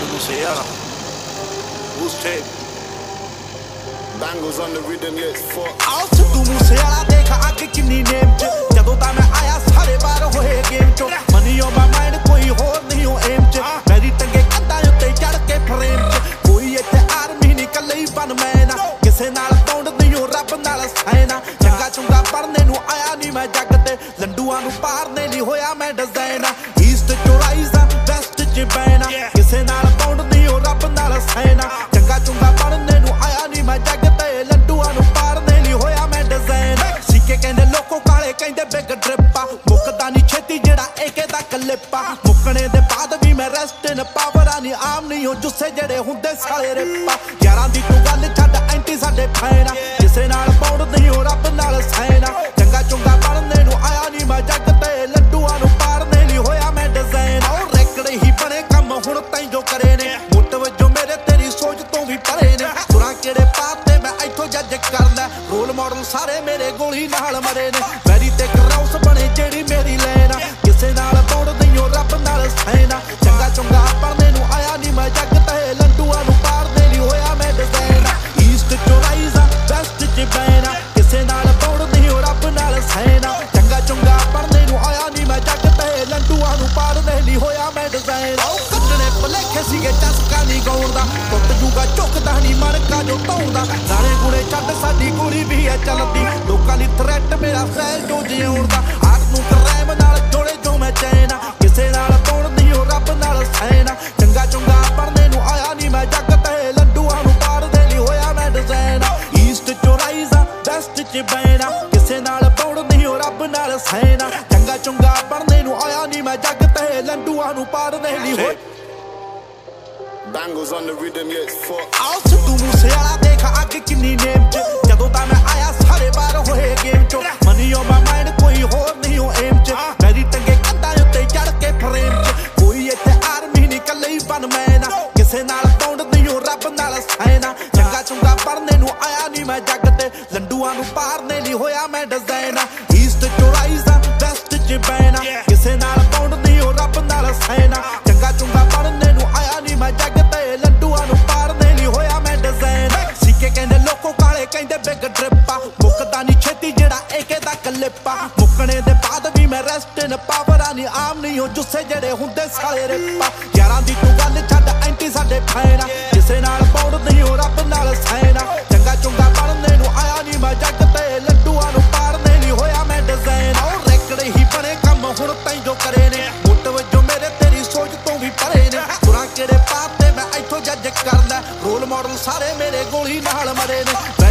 Musiala. Who's tape? Bangles on the rhythm, it's fuck. ਆਓ ਸਿੱਧੂ ਮੂਸੇ ਵਾਲਾ ਦੇਖ ਅੱਗ ਕਿੰਨੀ ਨੇਮ ਚ ਜਦੋਂ ਤਾਂ ਮੈਂ ਆਇਆ ਸਾਰੇ ਬਾਰ ਹੋਏ ਗੇਮ ਚੋਂ ਮਨੀ ਓ ਮਾਈ ਮਾਈਂਡ ਕੋਈ ਹੋਰ ਨਹੀਂ ਹੋ ਏਮ ਚ ਮੇਰੀ ਟੰਗੇ ਕੰਧਾਂ ਉੱਤੇ ਚੜ ਕੇ ਫਰੇਮ ਚ ਕੋਈ ਇੱਥੇ ਆਰਮੀ ਨਹੀਂ ਕੱਲੇ ਹੀ ਬਨ ਕਿਸੇ ਨਾਲ ਤੌਂਡ ਨਹੀਂ ਹੋ ਰੱਬ ਨਾਲ ਸੈਨਾ ਚੰਗਾ ਚੁੰਗਾ ਪੜਨੇ ਨੂੰ ਆਇਆ ਨਹੀਂ ਮੈਂ ਜੱਗ ਤੇ ਲੰਡੂਆਂ ਨੂੰ ਪਾਰਨੇ ਲਈ ਹੋਇਆ ਮੈਂ ਡਿਜ਼ਾਈਨ ਕਾਲੇ ਬਿਗ ਡ੍ਰਿਪਾ ਮੁੱਕਦਾ ਨਹੀਂ ਛੇਤੀ ਜਿਹੜਾ ਏਕੇ ਦਾ ਕਲਿੱਪਾ ਮੁੱਕਣੇ ਦੇ ਬਾਅਦ ਵੀ ਮੈਂ ਰੈਸਟ ਇਨ ਪਾਵਰਾਂ ਨਹੀਂ ਆਮ ਨਹੀਂ ਹੋ ਜੁੱਸੇ ਜਿਹੜੇ ਹੁੰਦੇ ਸਾਲੇ ਰਿਪਾ ਯਾਰਾਂ ਦੀ ਤੂੰ ਗੱਲ ਛੱਡ ਐਂਟੀ ਸਾਡੇ ਫੈਨਾ ਕਿਸੇ ਨਾਲ ਪੌੜ ਨਹੀਂ ਹੋ ਰੱਬ ਨਾਲ ਸੈਨਾ ਚੰਗਾ ਚੁੰਗਾ ਪੜਨੇ ਨੂੰ ਆਇਆ ਨਹੀਂ ਮੈਂ ਜੱਗ ਤੇ। ਲੱਡੂਆਂ ਨੂੰ ਪਾਰਨੇ ਲਈ ਹੋਇਆ ਮੈਂ ਡਿਜ਼ਾਈਨ ਉਹ ਰੈਕੜੇ ਹੀ ਬਣੇ ਕੰਮ ਹੁਣ ਤਾਈ ਜੋ ਕਰੇ ਨੇ। ਮੁੱਟ ਵਜੋਂ ਮੇਰੇ ਤੇਰੀ ਸੋਚ ਤੋਂ ਵੀ ਪਰੇ ਨੇ। ਤੁਰਾਂ ਕਿਹੜੇ ਪਾਤੇ ਮੈਂ ਇੱਥੋਂ ਜੱਜ ਕਰਦਾ ਰੋਲ ਮਾਡਲ ਸਾਰੇ ਮੇਰੇ ਗੋਲੀ ਨਾਲ ਮਰੇ ਨੇ। ਵੈਰੀ ਤੇ ਮੈਂ ਡਿਜ਼ਾਈਨ ਕੱਟਣੇ ਭਲੇਖੇ ਸੀਗੇ ਚਸਕਾ ਨਹੀਂ ਗਾਉਣ ਦਾ ਟੁੱਟ ਜੂਗਾ ਝੁਕਦਾ ਨਹੀਂ ਮਣਕਾ ਜੋ ਧੌਂਦਾ ਸਾਰੇ ਗੁਣੇ ਛੱਡ ਸਾਡੀ ਗੋਲੀ ਵੀ ਐ ਚੱਲਦੀ ਲੋਕਾਂ ਦੀ ਥ੍ਰੈਟ ਮੇਰਾ ਸਹਿਲ ਵੈਸਟ ਚ ਬੈਣਾ। ਕਿਸੇ ਨਾਲ ਪੌੜ ਨਹੀਂ ਹੋ ਰੱਬ ਨਾਲ ਸੈਨਾ ਚੰਗਾ ਚੰਗਾ ਪੜਨੇ ਨੂੰ ਆਇਆ ਨਹੀਂ ਮੈਂ ਜੱਗ ਤੇ ਲੰਡੂਆਂ ਨੂੰ ਪਾੜਦੇ ਲਈ ਹੋਇਆ Bangles on the rhythm, yeah, it's fuck. ਆਓ ਸਿੱਧੂ ਮੂਸੇ ਵਾਲਾ ਦੇਖ ਅੱਗ ਕਿੰਨੀ ਜਦੋਂ ਚੰਗਾ ਚੁੰਗਾ ਪੜਨੇ ਨੂੰ ਆਇਆ ਨਹੀਂ ਮੈਂ ਜੱਗ ਤੇ। ਲੰਡੂਆਂ ਨੂੰ ਪਾਰਨੇ ਲਈ ਹੋਇਆ ਮੈਂ ਡਿਜ਼ਾਈਨ ਈਸਟ ਚੋਂ ਰਾਈਜ਼ਾ ਵੈਸਟ ਚ ਬੈਣਾ ਕਿਸੇ ਨਾਲ ਤੌਂਡ ਨਹੀਂ ਹੋ ਰੱਬ ਨਾਲ ਸੈਨਾ ਚੰਗਾ ਚੁੰਗਾ ਪੜਨੇ ਨੂੰ ਆਇਆ ਨਹੀਂ ਮੈਂ ਜੱਗ ਤੇ। ਲੰਡੂਆਂ ਨੂੰ ਪਾਰਨੇ ਲਈ ਹੋਇਆ ਮੈਂ ਡਿਜ਼ਾਈਨ ਸਿੱਕੇ ਕਹਿੰਦੇ ਲੋਕੋ ਕਾਲੇ ਕਹਿੰਦੇ ਬਿਗ ਡ੍ਰਿਪਾ ਮੁੱਕਦਾ ਨਹੀਂ ਛੇਤੀ ਜਿਹੜਾ ਏਕੇ ਦਾ ਕਲਿੱਪਾ ਮੁੱਕਣੇ ਦੇ ਬਾਅਦ ਵੀ ਮੈਂ ਰੈਸਟ ਇਨ ਪਾਵਰਾਂ ਨਹੀਂ ਆਮ ਨਹੀਂ ਹੋ ਜੁੱਸੇ ਜਿਹੜੇ ਹੁੰਦੇ ਸਾਲੇ ਰਿਪਾ ਯਾਰਾਂ ਦੀ ਤੂੰ ਗੱਲ ਛੱਡ ਐਂਟੀ ਸਾਡੇ ਫੈਨਾ ਸਾਰੇ ਮੇਰੇ ਗੋਲੀ ਨਾਲ ਮਰੇ ਨੇ।